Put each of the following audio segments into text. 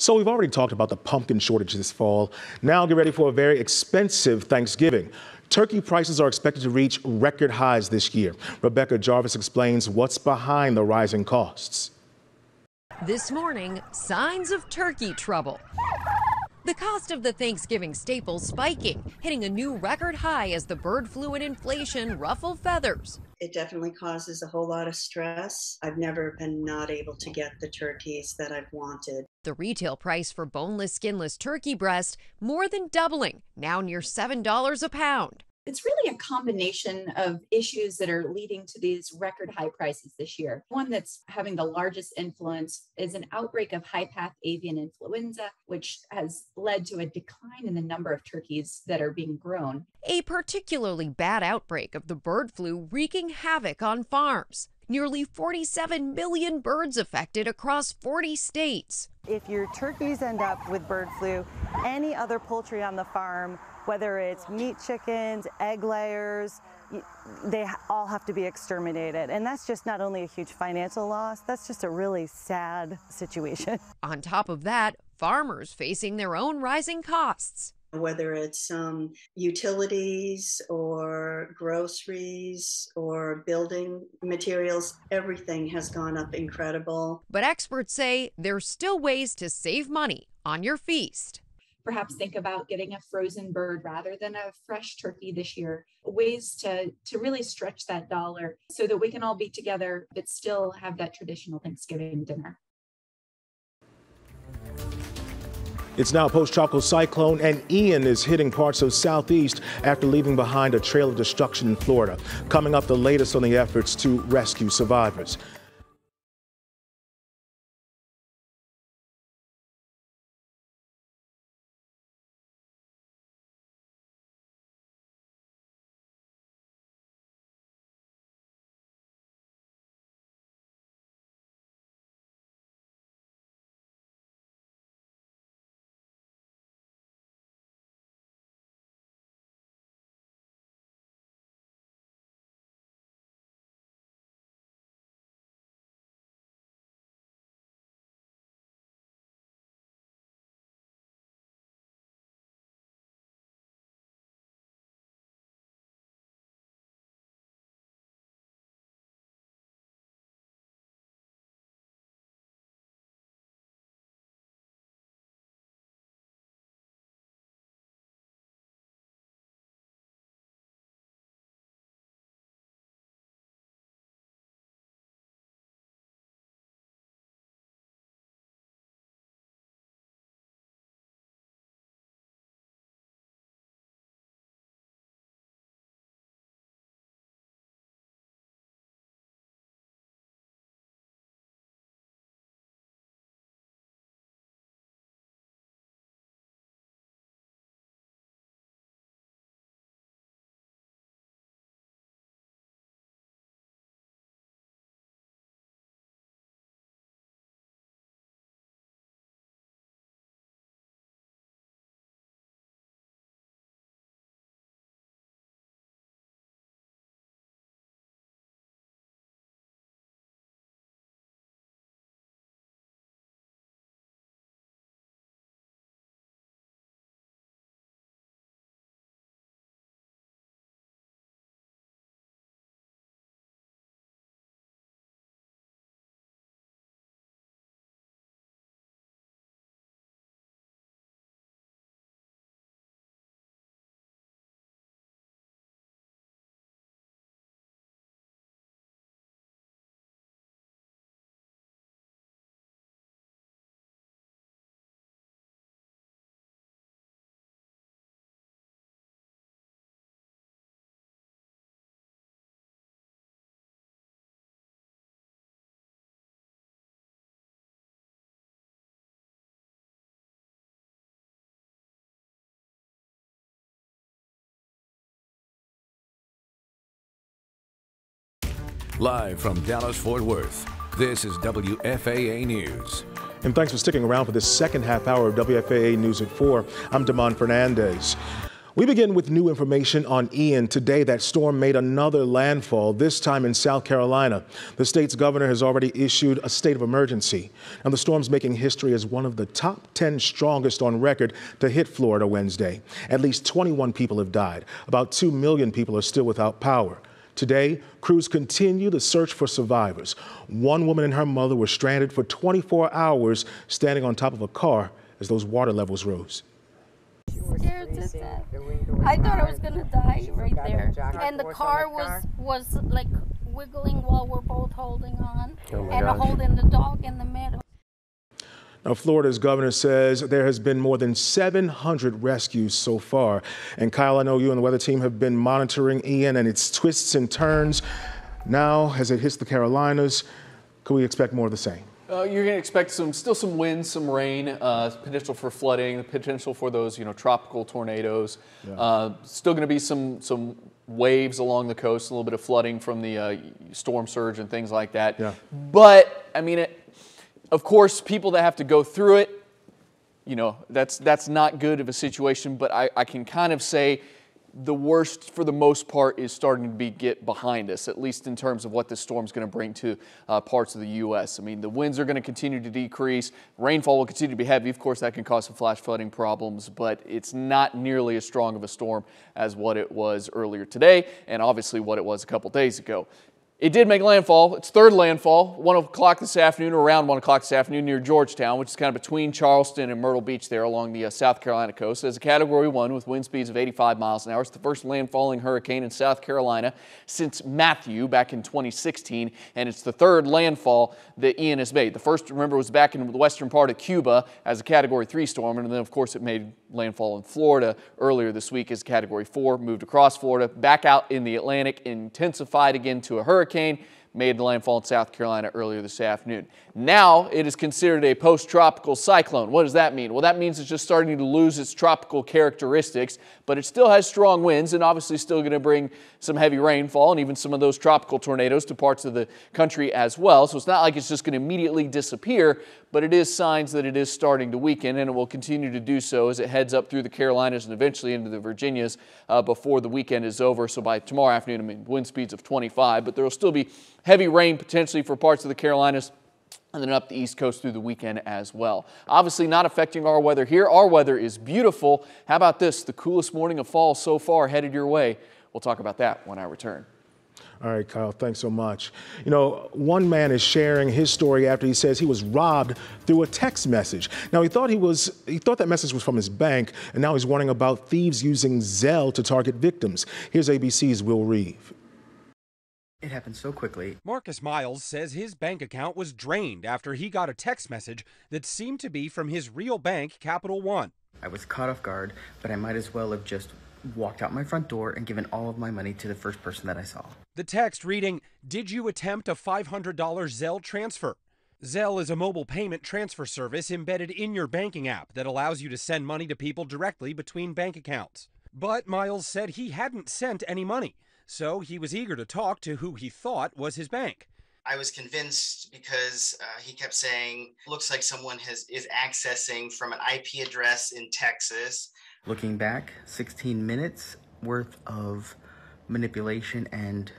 So we've already talked about the pumpkin shortage this fall. Now get ready for a very expensive Thanksgiving. Turkey prices are expected to reach record highs this year. Rebecca Jarvis explains what's behind the rising costs. This morning, signs of turkey trouble. The cost of the Thanksgiving staple spiking, hitting a new record high as the bird flu and inflation ruffle feathers. It definitely causes a whole lot of stress. I've never been not able to get the turkeys that I've wanted. The retail price for boneless, skinless turkey breast more than doubling, now near $7 a pound it's really a combination of issues that are leading to these record high prices this year. One that's having the largest influence is an outbreak of high path avian influenza, which has led to a decline in the number of turkeys that are being grown. A particularly bad outbreak of the bird flu wreaking havoc on farms. Nearly 47 million birds affected across 40 states. If your turkeys end up with bird flu, any other poultry on the farm whether it's meat chickens, egg layers, they all have to be exterminated. And that's just not only a huge financial loss, that's just a really sad situation. On top of that, farmers facing their own rising costs. Whether it's um, utilities or groceries or building materials, everything has gone up incredible. But experts say there's still ways to save money on your feast. Perhaps think about getting a frozen bird rather than a fresh turkey this year. Ways to to really stretch that dollar so that we can all be together but still have that traditional thanksgiving dinner It's now post-tropical cyclone and Ian is hitting parts of southeast after leaving behind a trail of destruction in Florida. Coming up, the latest on the efforts to rescue survivors. Live from Dallas Fort Worth, this is WFAA News. And thanks for sticking around for this second half hour of WFAA News at 4. I'm Demond Fernandez. We begin with new information on Ian. Today, that storm made another landfall, this time in South Carolina. The state's governor has already issued a state of emergency. And the storm's making history as one of the top 10 strongest on record to hit Florida Wednesday. At least 21 people have died. About 2 million people are still without power. Today, crews continue the search for survivors. One woman and her mother were stranded for 24 hours standing on top of a car as those water levels rose scared to death. I thought I was gonna die right there. And the car was was like wiggling while we're both holding on oh and gosh. holding the dog in the middle. Now, Florida's governor says there has been more than 700 rescues so far. And Kyle, I know you and the weather team have been monitoring Ian and its twists and turns. Now, as it hits the Carolinas, could we expect more of the same? Uh, you're going to expect some, still some wind, some rain, uh, potential for flooding, potential for those, you know, tropical tornadoes. Yeah. Uh, still going to be some some waves along the coast, a little bit of flooding from the uh, storm surge and things like that. Yeah. But I mean, it, of course, people that have to go through it, you know, that's that's not good of a situation. But I, I can kind of say the worst, for the most part, is starting to be get behind us, at least in terms of what this storm is going to bring to uh, parts of the U.S. I mean, the winds are going to continue to decrease. Rainfall will continue to be heavy. Of course, that can cause some flash flooding problems, but it's not nearly as strong of a storm as what it was earlier today, and obviously what it was a couple days ago. It did make landfall. It's third landfall, 1 o'clock this afternoon, around 1 o'clock this afternoon near Georgetown, which is kind of between Charleston and Myrtle Beach there along the uh, South Carolina coast. As a Category 1 with wind speeds of 85 miles an hour. It's the first landfalling hurricane in South Carolina since Matthew back in 2016, and it's the third landfall that Ian has made. The first, remember, was back in the western part of Cuba as a Category 3 storm, and then, of course, it made landfall in Florida earlier this week as a Category 4, moved across Florida, back out in the Atlantic, intensified again to a hurricane hurricane made landfall in South Carolina earlier this afternoon. Now it is considered a post-tropical cyclone. What does that mean? Well, that means it's just starting to lose its tropical characteristics, but it still has strong winds and obviously still going to bring some heavy rainfall and even some of those tropical tornadoes to parts of the country as well. So it's not like it's just going to immediately disappear, but it is signs that it is starting to weaken and it will continue to do so as it heads up through the Carolinas and eventually into the Virginias uh, before the weekend is over. So by tomorrow afternoon, I mean wind speeds of 25, but there will still be heavy rain potentially for parts of the Carolinas and then up the East Coast through the weekend as well. Obviously not affecting our weather here. Our weather is beautiful. How about this? The coolest morning of fall so far headed your way. We'll talk about that when I return. All right, Kyle, thanks so much. You know, one man is sharing his story after he says he was robbed through a text message. Now, he thought he was he thought that message was from his bank, and now he's warning about thieves using Zelle to target victims. Here's ABC's Will Reeve. It happened so quickly. Marcus Miles says his bank account was drained after he got a text message that seemed to be from his real bank, Capital One. I was caught off guard, but I might as well have just walked out my front door and given all of my money to the first person that I saw. The text reading, Did you attempt a $500 Zelle transfer? Zelle is a mobile payment transfer service embedded in your banking app that allows you to send money to people directly between bank accounts. But Miles said he hadn't sent any money so he was eager to talk to who he thought was his bank. I was convinced because uh, he kept saying, "Looks like someone has is accessing from an IP address in Texas." Looking back, 16 minutes worth of manipulation, and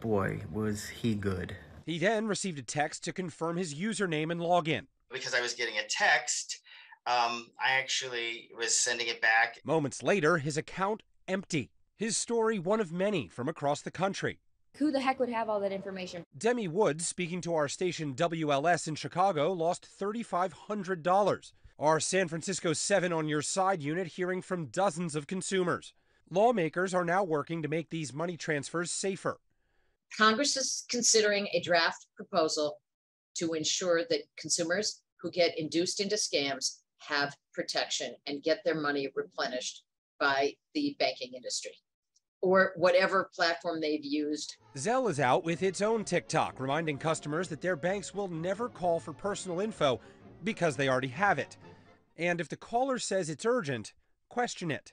boy, was he good. He then received a text to confirm his username and login. Because I was getting a text, um, I actually was sending it back. Moments later, his account empty. His story, one of many from across the country. Who the heck would have all that information? Demi Woods, speaking to our station WLS in Chicago, lost $3,500. Our San Francisco 7 on Your Side unit hearing from dozens of consumers. Lawmakers are now working to make these money transfers safer. Congress is considering a draft proposal to ensure that consumers who get induced into scams have protection and get their money replenished by the banking industry or whatever platform they've used. Zelle is out with its own TikTok, reminding customers that their banks will never call for personal info because they already have it. And if the caller says it's urgent, question it.